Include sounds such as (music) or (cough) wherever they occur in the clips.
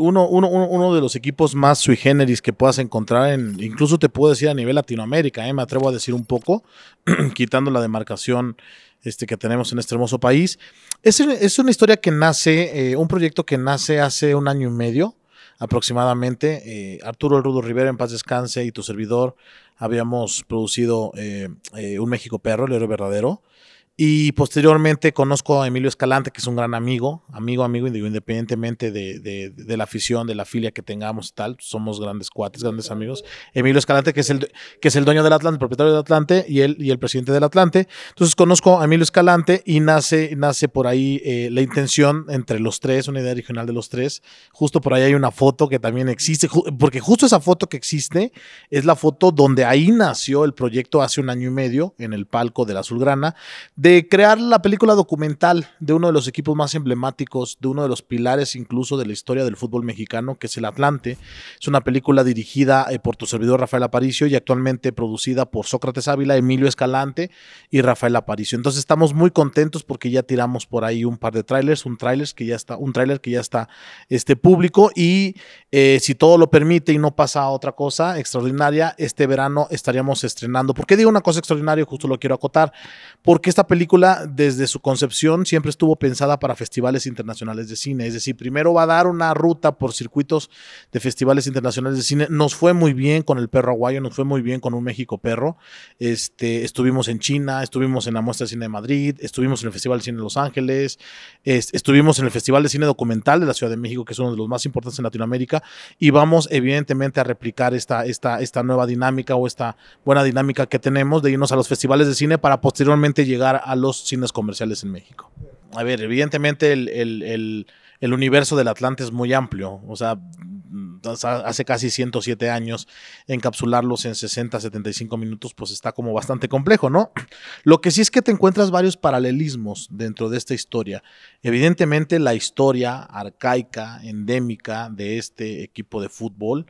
uno, uno, uno de los equipos más sui generis que puedas encontrar, en, incluso te puedo decir a nivel Latinoamérica, ¿eh? me atrevo a decir un poco, (clears throat) quitando la demarcación este, que tenemos en este hermoso país. Es, es una historia que nace, eh, un proyecto que nace hace un año y medio aproximadamente. Eh, Arturo El Rudo Rivera, en paz descanse, y tu servidor habíamos producido eh, Un México Perro, el héroe verdadero. Y posteriormente conozco a Emilio Escalante, que es un gran amigo, amigo, amigo, independientemente de, de, la afición, de la filia que tengamos y tal. Somos grandes cuates, grandes amigos. Emilio Escalante, que es el, que es el dueño del Atlante, el propietario del Atlante y el, y el presidente del Atlante. Entonces conozco a Emilio Escalante y nace, nace por ahí eh, la intención entre los tres, una idea regional de los tres. Justo por ahí hay una foto que también existe, porque justo esa foto que existe es la foto donde ahí nació el proyecto hace un año y medio en el palco de la Azulgrana. De crear la película documental de uno de los equipos más emblemáticos, de uno de los pilares incluso de la historia del fútbol mexicano, que es el Atlante. Es una película dirigida eh, por tu servidor Rafael Aparicio y actualmente producida por Sócrates Ávila, Emilio Escalante y Rafael Aparicio. Entonces estamos muy contentos porque ya tiramos por ahí un par de trailers, un trailer que ya está, un tráiler que ya está este público y eh, si todo lo permite y no pasa otra cosa extraordinaria, este verano estaríamos estrenando. ¿Por qué digo una cosa extraordinaria? Justo lo quiero acotar. Porque esta película película, desde su concepción, siempre estuvo pensada para festivales internacionales de cine. Es decir, primero va a dar una ruta por circuitos de festivales internacionales de cine. Nos fue muy bien con el perro aguayo, nos fue muy bien con un México perro. Este, estuvimos en China, estuvimos en la muestra de cine de Madrid, estuvimos en el Festival de Cine de Los Ángeles, estuvimos en el Festival de Cine Documental de la Ciudad de México, que es uno de los más importantes en Latinoamérica, y vamos evidentemente a replicar esta, esta, esta nueva dinámica o esta buena dinámica que tenemos de irnos a los festivales de cine para posteriormente llegar a los cines comerciales en México. A ver, evidentemente el, universo del Atlante es muy amplio, o sea, hace casi 107 años encapsularlos en 60, 75 minutos, pues está como bastante complejo, ¿no? Lo que sí es que te encuentras varios paralelismos dentro de esta historia. Evidentemente la historia arcaica, endémica de este equipo de fútbol,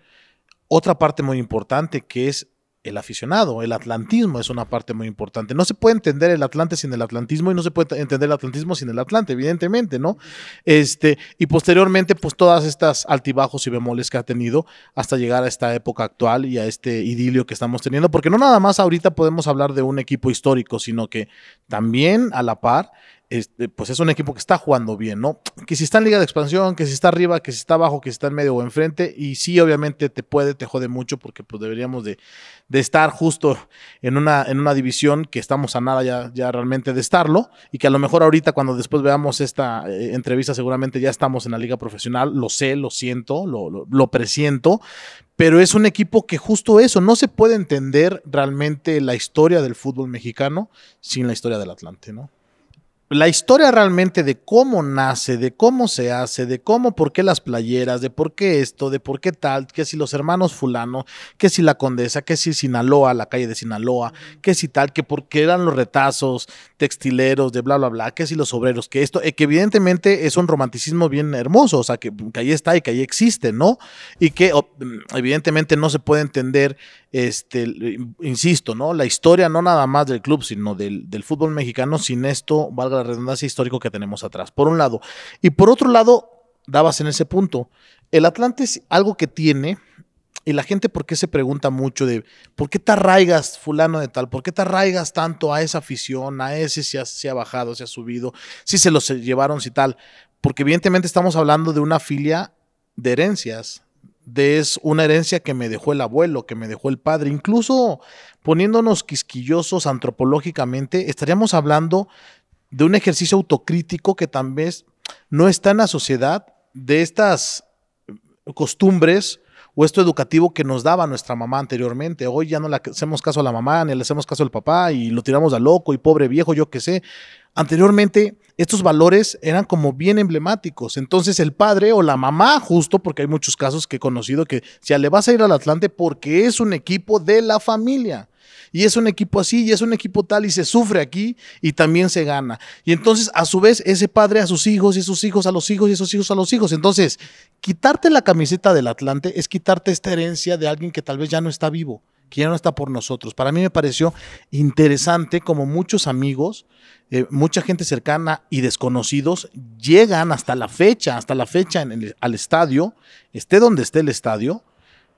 otra parte muy importante que es el aficionado, el atlantismo es una parte muy importante. No se puede entender el Atlante sin el atlantismo y no se puede entender el atlantismo sin el Atlante, evidentemente, ¿no? Este, y posteriormente, pues todas estas altibajos y bemoles que ha tenido hasta llegar a esta época actual y a este idilio que estamos teniendo, porque no nada más ahorita podemos hablar de un equipo histórico, sino que también a la par este, pues es un equipo que está jugando bien, ¿no? Que si está en liga de expansión, que si está arriba, que si está abajo, que si está en medio o enfrente, y sí, obviamente te puede, te jode mucho porque pues deberíamos de, estar justo en una, en una división que estamos a nada ya, ya realmente de estarlo, y que a lo mejor ahorita cuando después veamos esta eh, entrevista seguramente ya estamos en la liga profesional, lo sé, lo siento, lo, lo, lo presiento, pero es un equipo que justo eso, no se puede entender realmente la historia del fútbol mexicano sin la historia del Atlante, ¿no? La historia realmente de cómo nace, de cómo se hace, de cómo, por qué las playeras, de por qué esto, de por qué tal, que si los hermanos fulano, que si la condesa, que si Sinaloa, la calle de Sinaloa, que si tal, que por qué eran los retazos textileros, de bla, bla, bla, que si los obreros, que esto, eh, que evidentemente es un romanticismo bien hermoso, o sea, que, ahí está y que ahí existe, ¿no? Y que mm, evidentemente no se puede entender este, insisto, ¿no? La historia no nada más del club, sino del, fútbol mexicano, sin esto, valga la redundancia histórico que tenemos atrás, por un lado. Y por otro lado, dabas en ese punto, el Atlante es algo que tiene, y la gente, ¿por qué se pregunta mucho de por qué te arraigas, fulano de tal? ¿Por qué te arraigas tanto a esa afición, a ese si ha, si ha bajado, si ha subido, si se los llevaron, si tal? Porque evidentemente estamos hablando de una filia de herencias, de es una herencia que me dejó el abuelo, que me dejó el padre. Incluso poniéndonos quisquillosos antropológicamente, estaríamos hablando de un ejercicio autocrítico que también no está en la sociedad de estas costumbres o esto educativo que nos daba nuestra mamá anteriormente. Hoy ya no le hacemos caso a la mamá, ni le hacemos caso al papá y lo tiramos a loco y pobre viejo, yo qué sé. Anteriormente estos valores eran como bien emblemáticos. Entonces el padre o la mamá, justo porque hay muchos casos que he conocido que ya le vas a ir al Atlante porque es un equipo de la familia. Y es un equipo así, y es un equipo tal, y se sufre aquí, y también se gana. Y entonces, a su vez, ese padre a sus hijos, y sus hijos a los hijos, y esos hijos a los hijos. Entonces, quitarte la camiseta del Atlante es quitarte esta herencia de alguien que tal vez ya no está vivo que ya no está por nosotros. Para mí me pareció interesante como muchos amigos, eh, mucha gente cercana y desconocidos llegan hasta la fecha, hasta la fecha en al estadio, esté donde esté el estadio,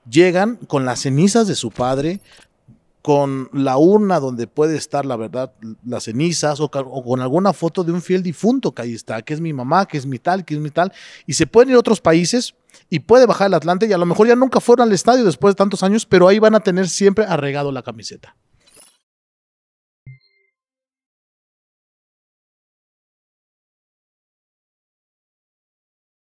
llegan con las cenizas de su padre, con la urna donde puede estar, la verdad, las cenizas o, con alguna foto de un fiel difunto que ahí está, que es mi mamá, que es mi tal, que es mi tal, y se pueden ir a otros países y puede bajar el Atlante y a lo mejor ya nunca fueron al estadio después de tantos años, pero ahí van a tener siempre arregado la camiseta.